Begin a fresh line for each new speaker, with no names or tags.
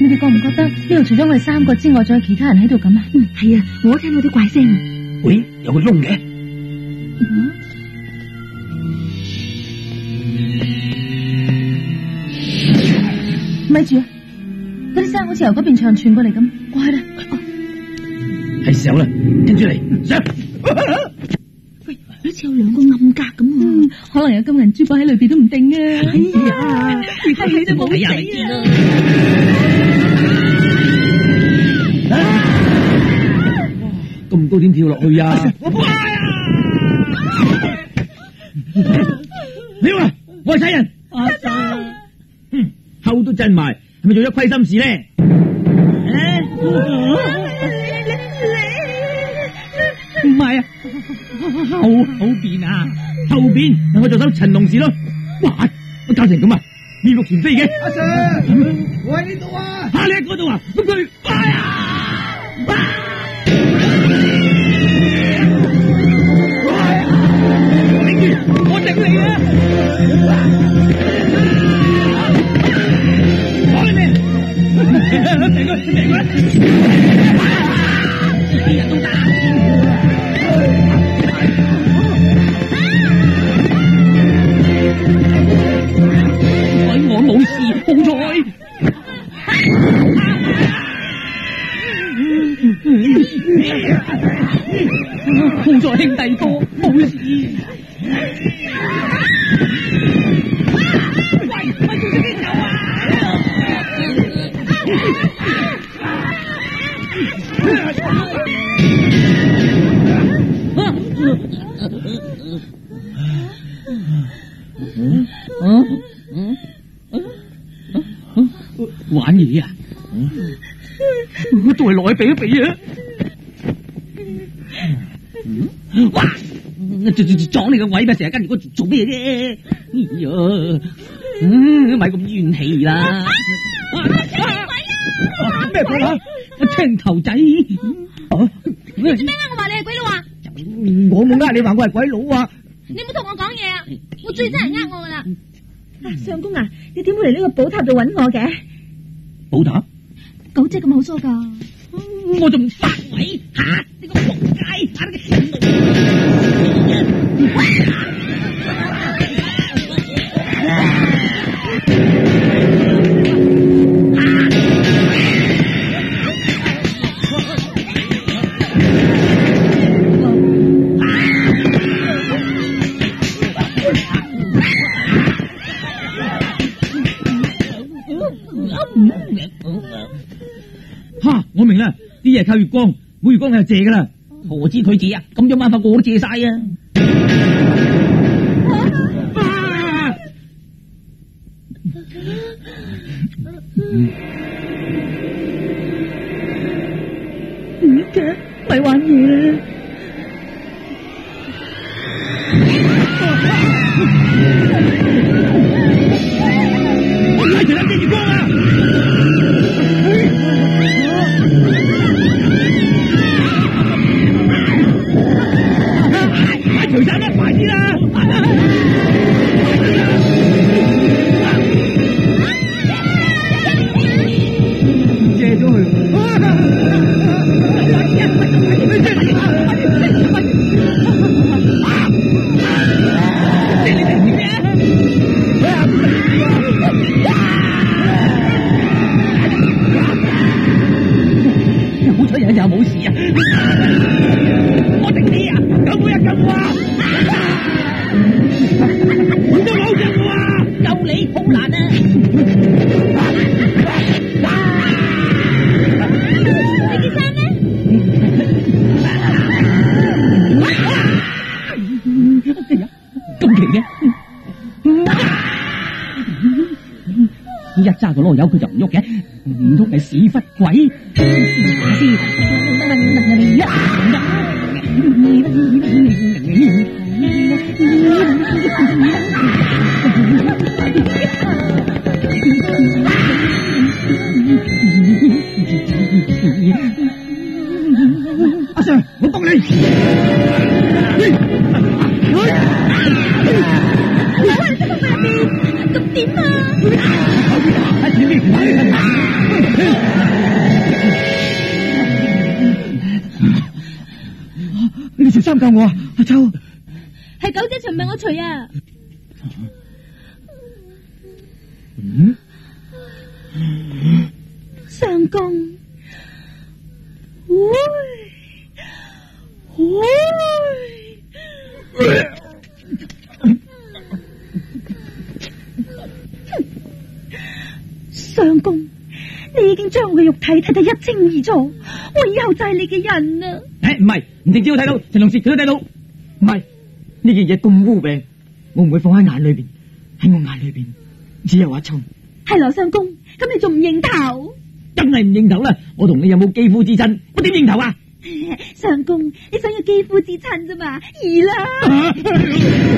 你哋觉唔觉得呢度除咗我哋三个之外，仲有其他人喺度咁啊？
嗯，系啊，我听到啲怪声。
喂，有个窿嘅。嗯。
咪住，嗰啲声好似由嗰边墙传过嚟咁。怪啦，
系时候啦，跟住嚟上。
喂，好似有
两。可能有金银珠宝喺里边都唔定啊！
哎呀，而家你就冇死啊！
咁高点跳落去啊！
我怕呀！
屌啊！我系贼人！偷都震埋，系咪做咗亏心事咧？唔系啊，好好变啊！后边，我助手陈龙士咯。哇，我搞成咁啊，面目全非嘅。
阿 Sir，我喺呢度啊。
吓你喺嗰度啊？咁佢快啊！快啊！顶住，我顶你啊！我你！咩？哈你！我佢，停佢！好在兄弟多，冇事。快快点先走啊！玩嘢啊！都系落去俾一俾啊！哇！撞你个位咩？成日跟住我做咩啫？哎呀，咪咁怨气啦！咩鬼啊？咩鬼啊？青头仔！
你做咩啊？我话你系鬼佬啊！
我冇呃你，话我系鬼佬啊！
你冇同我讲嘢啊！我最憎人呃我噶啦！啊，相公啊，你点会嚟呢个宝塔度揾我嘅？
宝塔？
九只咁好疏噶，
我仲发位吓。吓，我明啦，啲嘢靠月光，冇月光就借噶啦。何知佢借啊？咁样晚法我都借晒啊！
唔得，咪玩嘢
大家快啲啦！借咗佢。冇事啊。一揸个啰柚佢就唔喐嘅，唔喐系屎忽鬼。你
除衫救我啊，阿秋！
系九姐除命我除啊？
嗯？
相公，喂，喂，相公，你已经将我嘅肉体睇得一清二楚，我以后就系你嘅人啦。
唔系，定只我睇到陈龙舌，佢都睇到。唔系呢件嘢咁污病，我唔会放喺眼里边。喺我眼里边，只有阿聪。
系罗相公，咁你仲唔认头？
真系唔认头啦！我同你有冇肌肤之亲，我点认头啊？
相公，你想有肌肤之亲啫嘛？易啦！